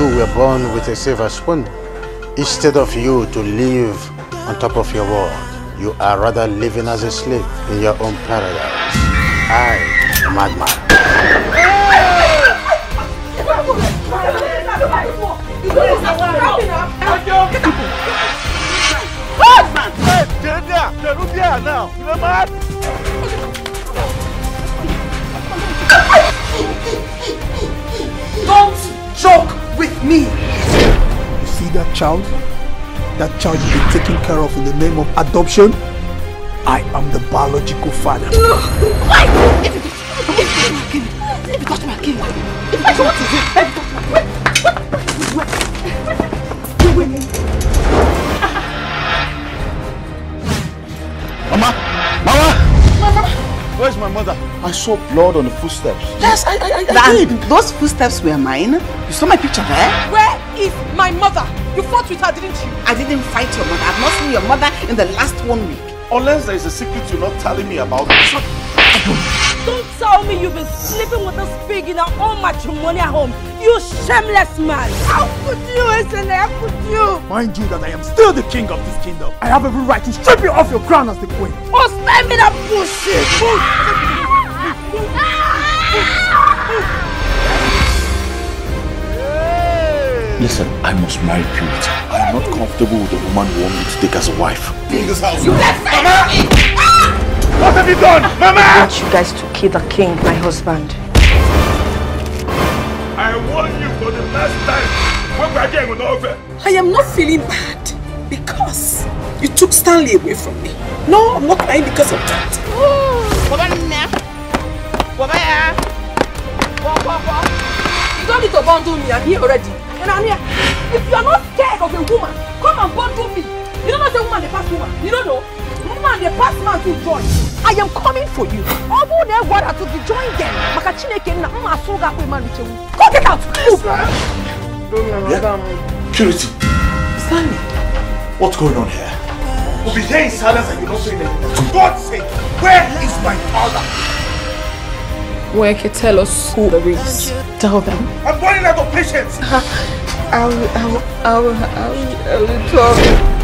you were born with a silver spoon. Instead of you to live on top of your world, you are rather living as a slave in your own paradise. I, a madman. now. You mad? That child? That child will be taken care of in the name of adoption? I am the biological father. No! Why? If you if you touch my kid, if I what is it? Mama! Mama! Mama! Where's my mother? I saw blood on the footsteps. Yes, I, I, I, I did. Those footsteps were mine. You saw my picture there? Where is my mother? You fought with her, didn't you? I didn't fight your mother. I've not seen your mother in the last one week. Unless there is a secret you're not telling me about. Don't tell me you've been sleeping with this pig in our own matrimonial home. You shameless man. How could you, Esene? How could you? Mind you that I am still the king of this kingdom. I have every right to strip you off your crown as the queen. Oh, spare me that bullshit. Listen, I must marry Purity. I am not comfortable with a woman who wants me to take as a wife. In this house. You left Mama! What have you done? Mama! I want you guys to kill the king, my husband. I warn you for the last time. When we're getting over. I am not feeling bad because you took Stanley away from me. No, I'm not crying because of that. You don't need to bundle me. I'm here already. And I'm here. If you are not scared of a woman, come and bundle me. You don't know the woman, the past woman. You don't know? Woman, the past man to join. I am coming for you. All who they want to be join them. Maka Chineke na mma so ga kwe man with Go get out. Move. Purity. Stanley. What's going on here? We'll be here in silence and you're not saying anything. For God's sake, where is my father? Where can tell us who the there is? Tell them. I'm running out of patience. Uh-huh. I will, I will, I will, I will, I will talk.